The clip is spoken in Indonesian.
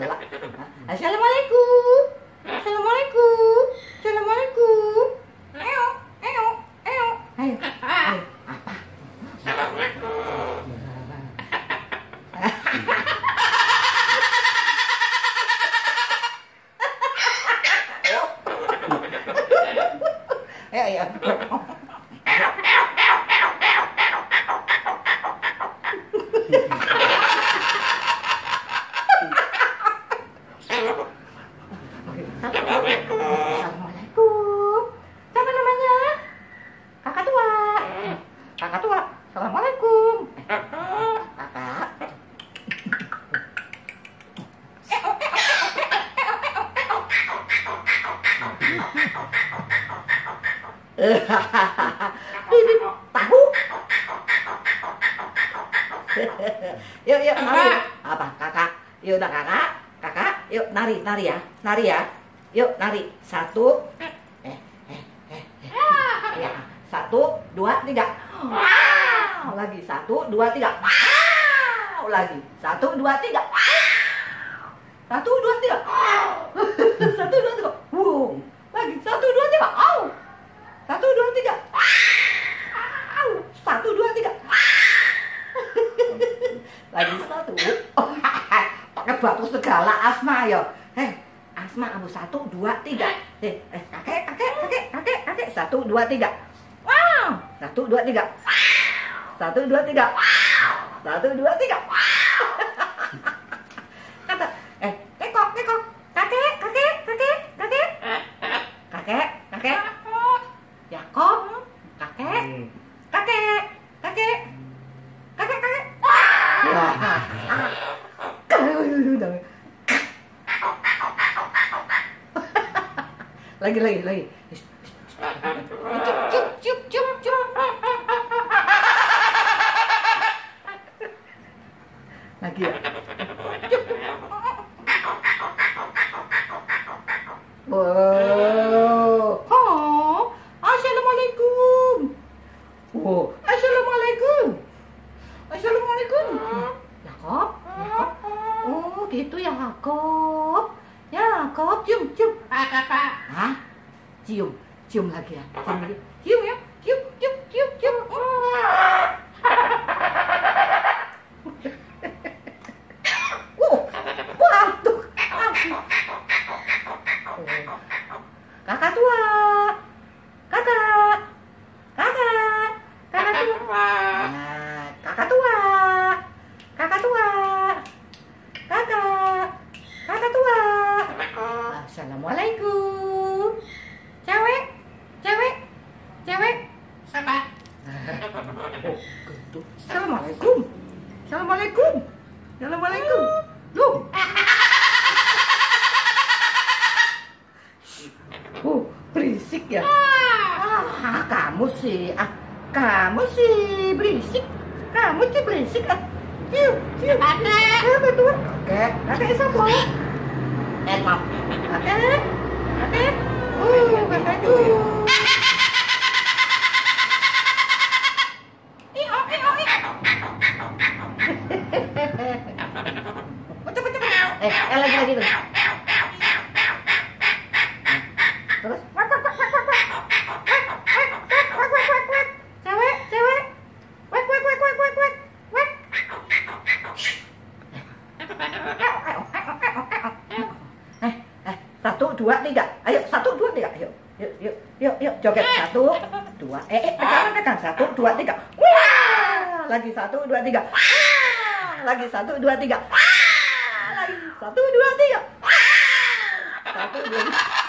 Assalamualaikum. Assalamualaikum. Assalamualaikum. Ayo, ayo, ayo. Ayo. ayo. Ayo, ayo. Assalamualaikum. Siapa namanya? Kakak tua. Kakak tua. Assalamualaikum. Kakak. Ini tahu. yuk yuk nari. Apa kakak? Yuk udah kakak. Kakak, yuk nari nari ya. Nari ya. Yuk nari. Satu. Eh eh eh. eh. Ya. Satu, dua, tiga. Wow. Lagi satu, dua, tiga. Wow. Lagi satu, dua, tiga. Wow. Satu, dua, tiga. satu, dua, tiga. Wow. Lagi satu, dua, tiga. Wow. Satu, dua, tiga. Wow. Satu, dua, tiga. Lagi satu. Pakai batu segala asma ya. Hei, asma kamu satu, dua, tiga. Eh, eh, kakek, kakek, kakek, kakek, kakek. Satu, dua, tiga. Wow. Satu, dua, tiga. Satu, dua, tiga. Satu, dua, tiga. Kata, eh, kekok, kekok. Kakek, kakek, kakek, kakek. Kakek, kakek. Yakob, kakek, kakek, kakek. Kakek, kakek. Wah. Lagi, lagi, lagi. Lagi ya. Wow. Gitu ya. Yakob, cium, cium. Hah? Cium, cium lagi ya. Cium lagi. Cium ya. Assalamualaikum. Cewek. Cewek. Cewek. Siapa? Assalamualaikum. Assalamualaikum. Assalamualaikum. Lu. Oh, berisik ya. Ah, kamu sih. Ah, kamu sih berisik. Kamu sih berisik. Ah. Cium, cium. Kakek. Siapa tuh? Kakek. Kakek siapa? Eh. Oh, tuh. Iyo, iyo, iyo. Cepet, cepet. Eh, eh, lagi, lagi tuh. Terus, wak, wak, wak, wak, wak, wak. Wak, wak, wak, dua, tiga. Ayo, satu, dua, tiga. Ayo, yuk, yuk, yuk, yuk, joget. Satu, dua, eh, eh, pegangan, pegang. Satu, dua, tiga. Wah! Lagi satu, dua, tiga. Wah! Lagi satu, dua, tiga. Wah! Lagi satu, dua, tiga. Wah! Satu, dua, tiga.